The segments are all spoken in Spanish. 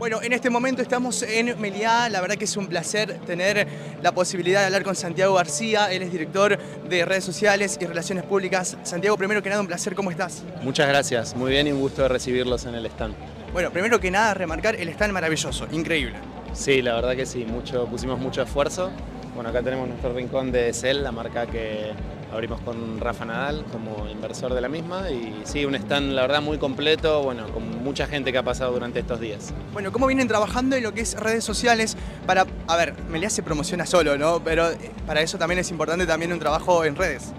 Bueno, en este momento estamos en Meliá, la verdad que es un placer tener la posibilidad de hablar con Santiago García, él es director de redes sociales y relaciones públicas. Santiago, primero que nada, un placer, ¿cómo estás? Muchas gracias, muy bien y un gusto de recibirlos en el stand. Bueno, primero que nada, remarcar el stand maravilloso, increíble. Sí, la verdad que sí, mucho, pusimos mucho esfuerzo. Bueno, acá tenemos nuestro rincón de Cell, la marca que abrimos con Rafa Nadal como inversor de la misma y sí, un stand la verdad muy completo, bueno, con mucha gente que ha pasado durante estos días. Bueno, ¿cómo vienen trabajando en lo que es redes sociales para, a ver, Meliá se promociona solo, ¿no? Pero eh, para eso también es importante también un trabajo en redes.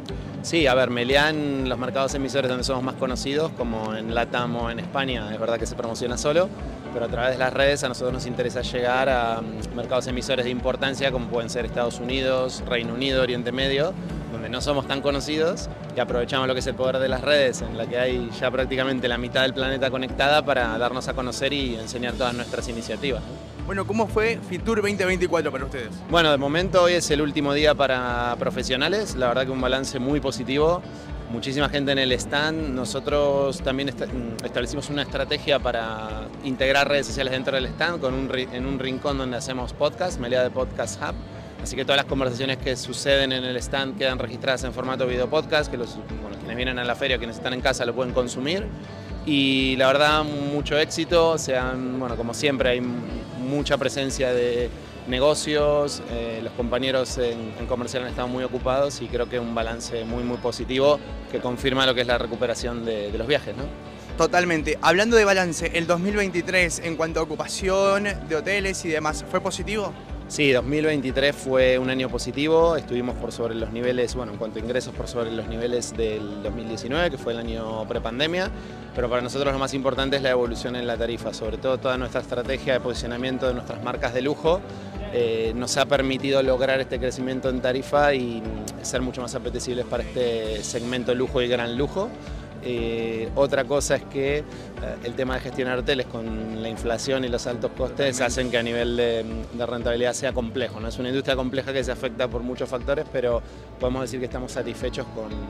Sí, a ver, Meliá en los mercados emisores donde somos más conocidos, como en Latam o en España, es verdad que se promociona solo, pero a través de las redes a nosotros nos interesa llegar a mm, mercados emisores de importancia como pueden ser Estados Unidos, Reino Unido, Oriente Medio, donde no somos tan conocidos y aprovechamos lo que es el poder de las redes, en la que hay ya prácticamente la mitad del planeta conectada para darnos a conocer y enseñar todas nuestras iniciativas. Bueno, ¿cómo fue Fitur 2024 para ustedes? Bueno, de momento hoy es el último día para profesionales, la verdad que un balance muy positivo muchísima gente en el stand. Nosotros también establecimos una estrategia para integrar redes sociales dentro del stand con un, en un rincón donde hacemos podcast, Melea de Podcast Hub. Así que todas las conversaciones que suceden en el stand quedan registradas en formato video podcast, que los, quienes vienen a la feria, quienes están en casa lo pueden consumir. Y la verdad, mucho éxito. sean bueno, como siempre, hay mucha presencia de negocios, eh, los compañeros en, comercial han estado muy ocupados y creo que un balance muy muy positivo que confirma lo que es la recuperación de, de los viajes. ¿no? Totalmente. Hablando de balance, el 2023 en cuanto a ocupación de hoteles y demás, ¿fue positivo? Sí, 2023 fue un año positivo, estuvimos por sobre los niveles, bueno, en cuanto a ingresos, por sobre los niveles del 2019, que fue el año prepandemia, pero para nosotros lo más importante es la evolución en la tarifa, sobre todo toda nuestra estrategia de posicionamiento de nuestras marcas de lujo eh, nos ha permitido lograr este crecimiento en tarifa y ser mucho más apetecibles para este segmento lujo y gran lujo. Eh, otra cosa es que eh, el tema de gestionar hoteles con la inflación y los altos costes hacen que a nivel de, rentabilidad sea complejo. ¿no? Es una industria compleja que se afecta por muchos factores, pero podemos decir que estamos satisfechos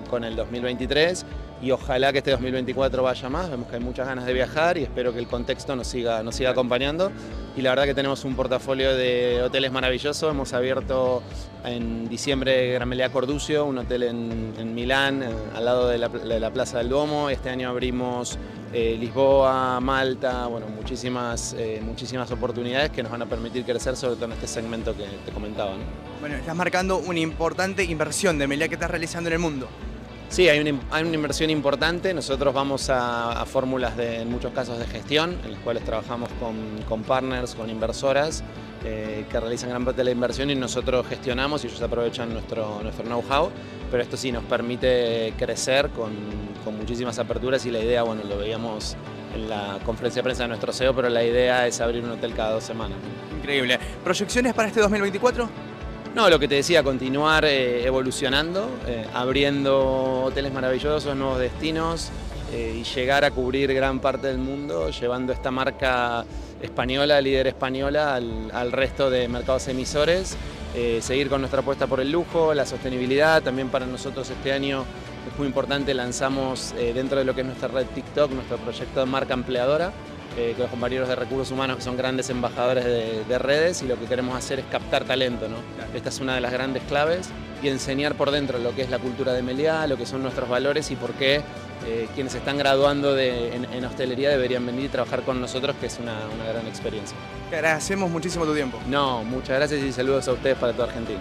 con, el 2023 y ojalá que este 2024 vaya más. Vemos que hay muchas ganas de viajar y espero que el contexto nos siga, nos siga acompañando. Y la verdad que tenemos un portafolio de hoteles maravilloso. Hemos abierto en diciembre Gran Melea Corducio, un hotel en, Milán, al lado de la, de la Plaza del Duomo este año abrimos eh, Lisboa, Malta, bueno, muchísimas, eh, muchísimas oportunidades que nos van a permitir crecer, sobre todo en este segmento que te comentaba. Bueno, estás marcando una importante inversión de Meliá que estás realizando en el mundo. Sí, hay una, hay una, inversión importante. Nosotros vamos a, fórmulas de, en muchos casos de gestión, en las cuales trabajamos con, partners, con inversoras eh, que realizan gran parte de la inversión y nosotros gestionamos y ellos aprovechan nuestro, nuestro know-how. Pero esto sí nos permite crecer con, con, muchísimas aperturas y la idea, bueno, lo veíamos en la conferencia de prensa de nuestro CEO, pero la idea es abrir un hotel cada dos semanas. Increíble. ¿Proyecciones para este 2024? No, lo que te decía, continuar eh, evolucionando, eh, abriendo hoteles maravillosos, nuevos destinos eh, y llegar a cubrir gran parte del mundo, llevando esta marca española, líder española, al, resto de mercados emisores. seguir con nuestra apuesta por el lujo, la sostenibilidad. También para nosotros este año es muy importante, lanzamos dentro de lo que es nuestra red TikTok, nuestro proyecto de marca empleadora eh, con los compañeros de recursos humanos que son grandes embajadores de, redes y lo que queremos hacer es captar talento. ¿no? Esta es una de las grandes claves y enseñar por dentro lo que es la cultura de Meliá, lo que son nuestros valores y por qué eh, quienes están graduando en, hostelería deberían venir y trabajar con nosotros, que es una, una gran experiencia. Te agradecemos muchísimo tu tiempo. No, muchas gracias y saludos a ustedes para toda Argentina.